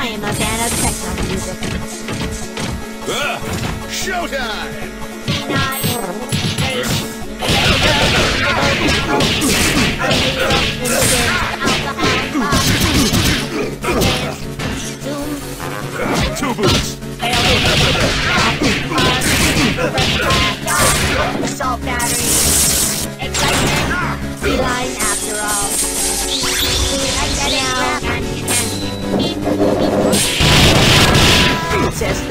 I am a fan of techno music. Ah, showtime! Two boots!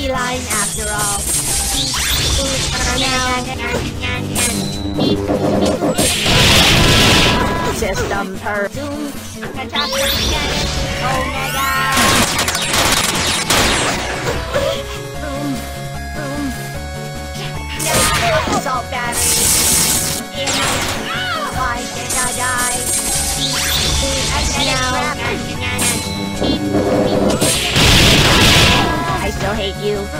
Feline after all. System per Zoom. Omega. Boom. Boom. Assault battery. You. Omega.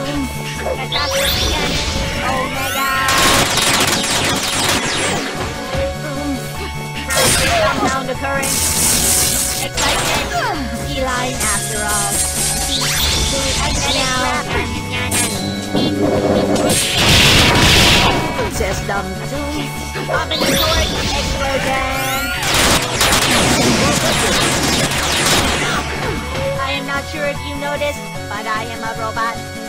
Sound occurrence. Excitement. Feline after all. Now. System zoom. But I am a robot.